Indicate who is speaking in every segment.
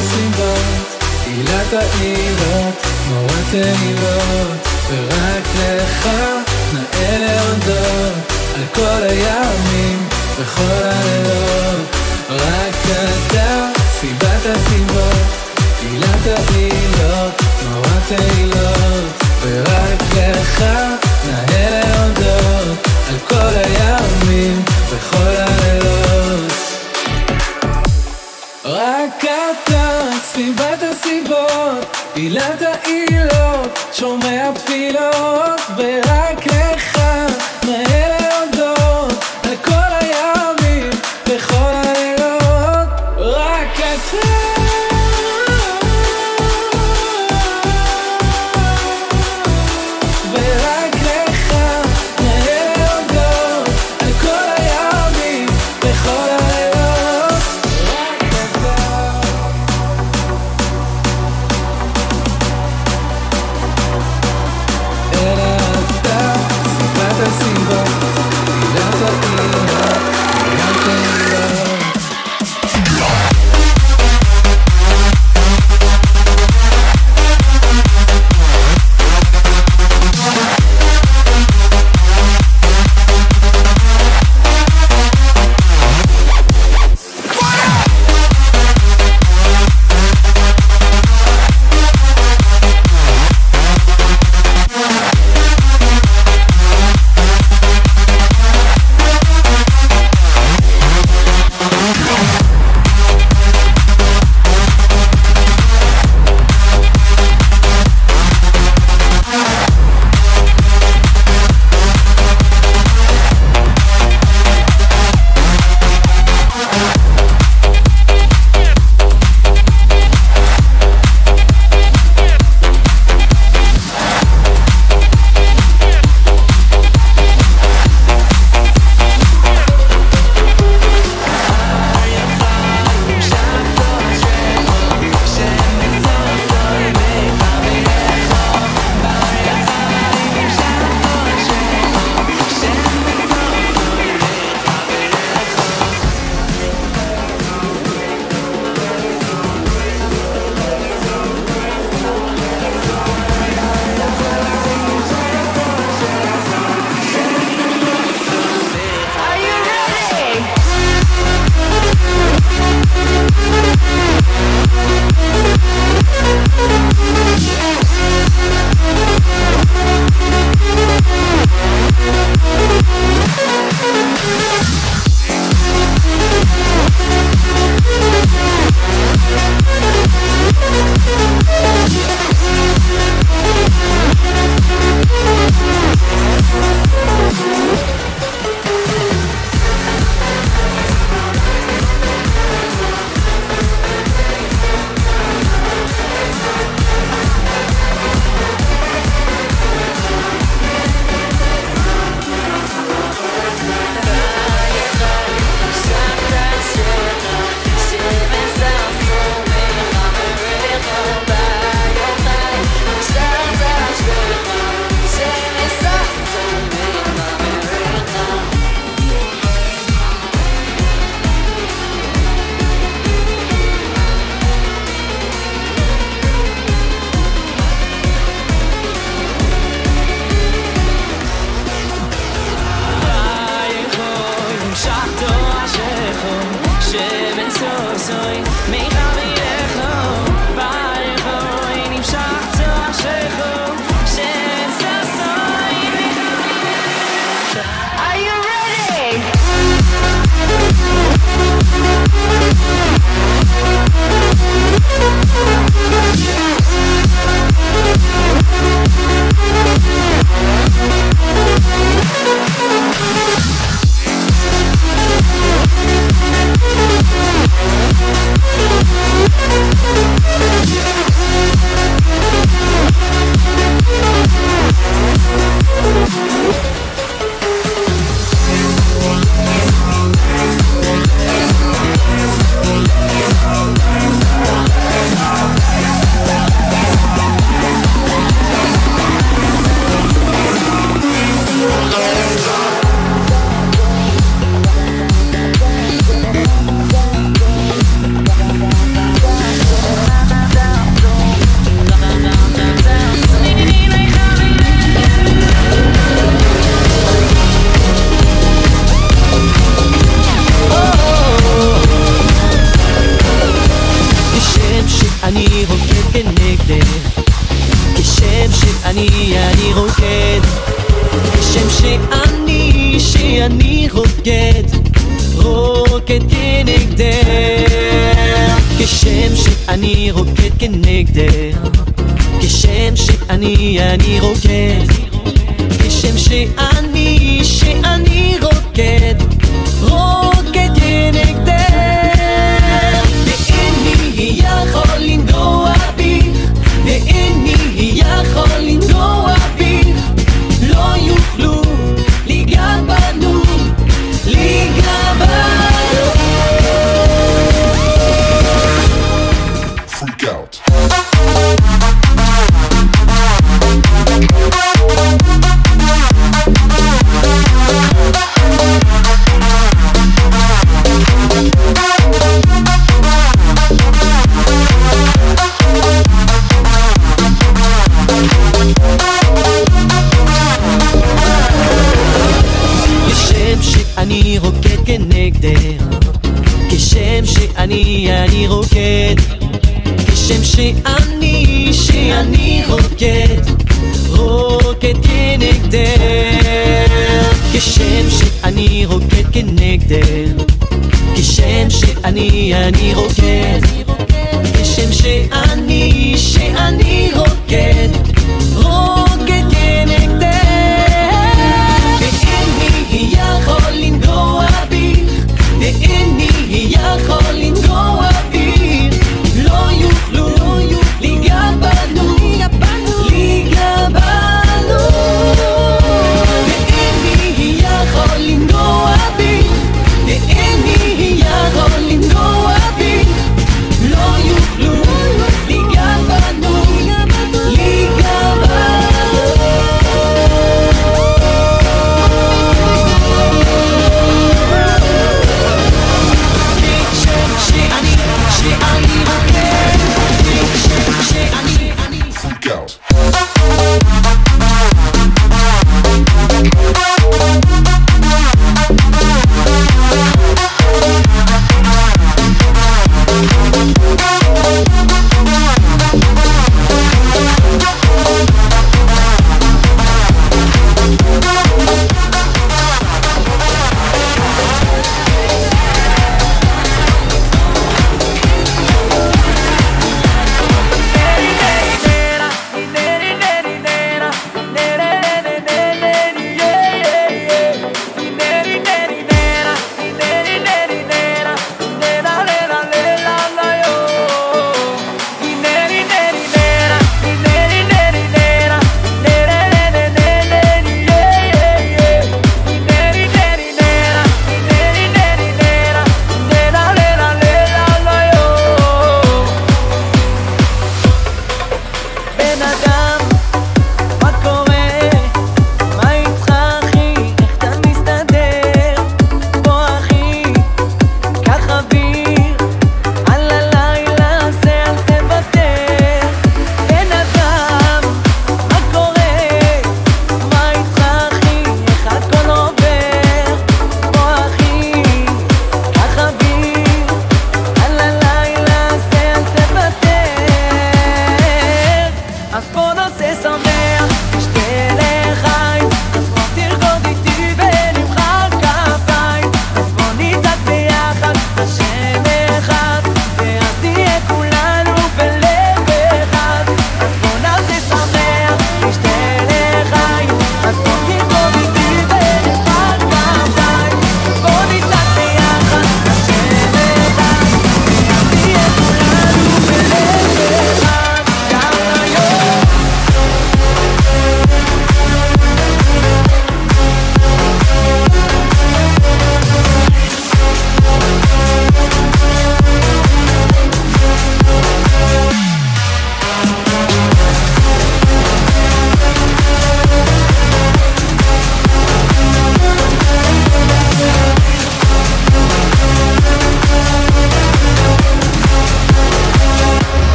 Speaker 1: הסיבות, עילת העילות, נורא תהילות, ורק לך נאה להודות, על כל הימים וכל הלילות, רק אתה סיבת הסיבות, עילת העילות, נורא תהילות, ורק לך סיבת הסיבות, עילת העילות, שומע תפילות, ורק לך
Speaker 2: מהר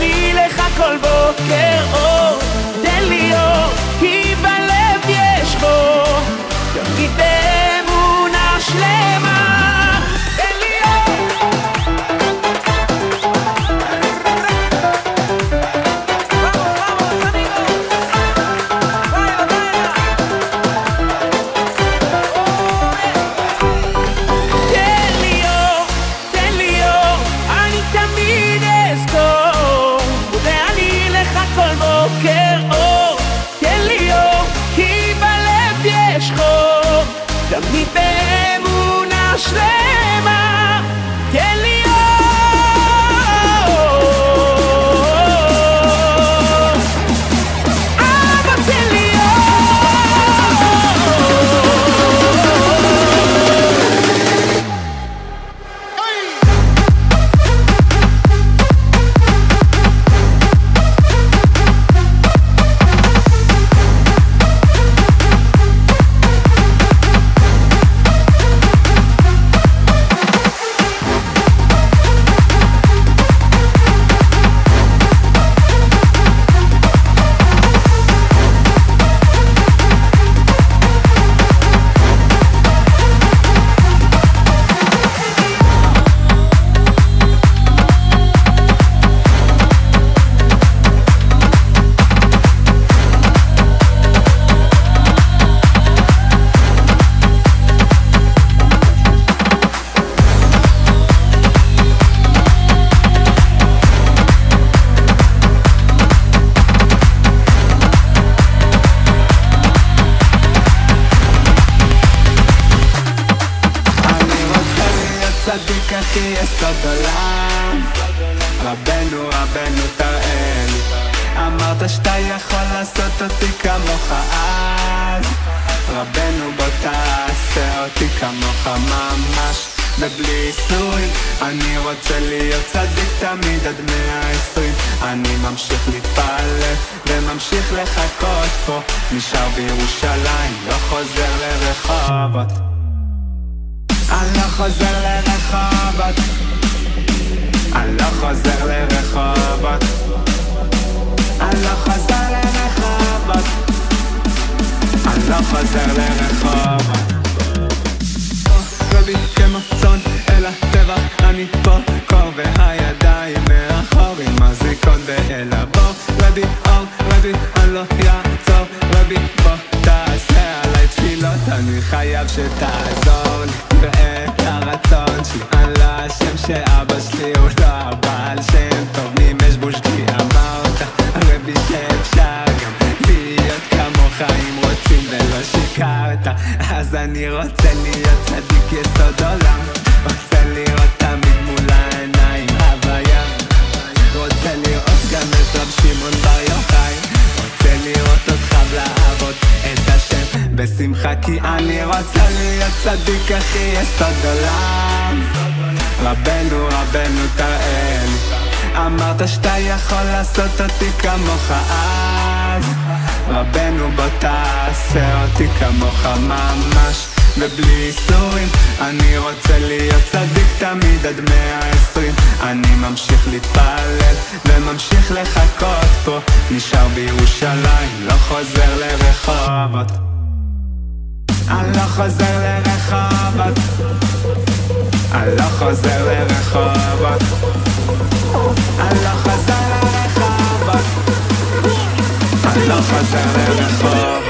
Speaker 2: אני לך כל בוקר אור, תן לי אור, כי בלב יש חור תמיד באמונה שלמה אני
Speaker 3: ממשיך להתפלל וממשיך לחכות פה. נשאר בירושלים לא חוזר לרחובות. אני לא חוזר לרחובות. אני לא חוזר לרחובות. אני לא חוזר לרחובות. אני לא חוזר לרחובות. רבי כמו צאן אל הטבע אני פה קור והידיים באלה בוא רבי אור רבי אני לא יעצור רבי בוא תעשה עליי תפילות אני חייב שתעזור לי ואת הרצון שלי לא אשם שאבא שלי הוא לא הבעל שם טוב נימש בושתי אמרת רבי שאפשר גם להיות כמוך אם רוצים ולא שיקרת אז אני רוצה להיות צדיק
Speaker 4: בשמחה כי אני רוצה להיות צדיק הכי יסוד עולם. רבנו רבנו תראה לי אמרת שאתה יכול לעשות אותי כמוך אז. רבנו בוא תעשה אותי כמוך ממש. ובלי איסורים אני רוצה להיות צדיק תמיד עד מאה עשרים. אני ממשיך להתפלל וממשיך לחכות פה. נשאר בירושלים, לא חוזר לרחובות אני לא חוזר לרחובות. אני לא חוזר לרחובות. אני לא חוזר לרחובות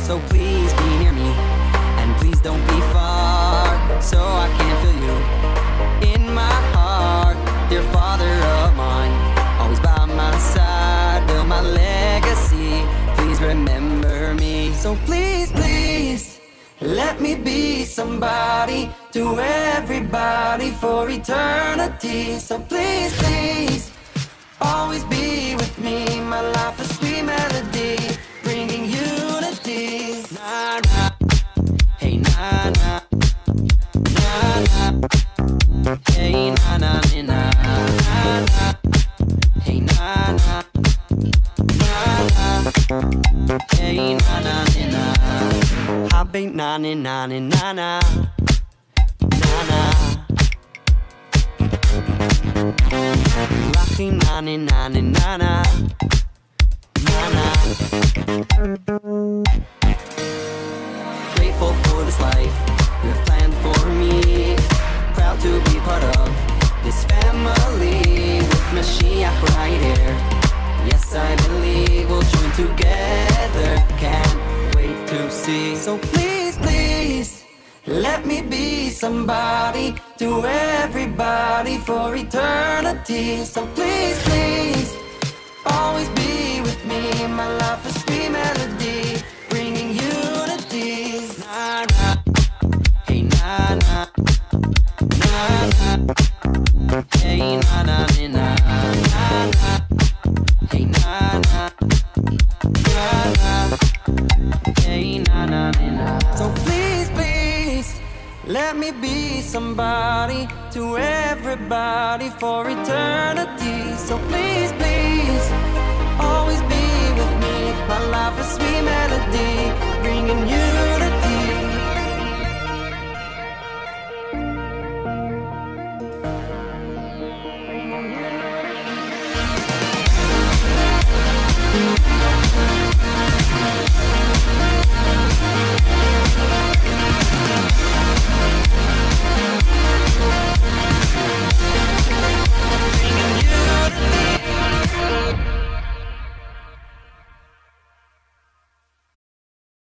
Speaker 5: So please be near me and please don't be far so I can feel you in my heart. Dear father of mine always by my side build my legacy. Please remember me. So please please let me be somebody to everybody for eternity. So please please always be with me. My life a sweet melody, bringing unity. Nah, nah. Hey, nah, nah. Nah, nah. Hey, nah, nah, nah, nah, nah, nah. Hey, nah, nah. Nah, nah. Hey, nah, nah, nah, nah. Happy, nah, nah, nah, nah, nah. Rachim Grateful for this life you have planned for me. Proud to be part of this family. With right here. Yes I believe we'll join together. Can't wait to see. So please, please let me be somebody to everybody for eternity. So please, please, always be with me. My life a sweet melody, bringing unity. Na na, hey na na, na na, hey na na Let me be somebody to everybody for eternity. So please, please, always be with me. My life is sweet melody,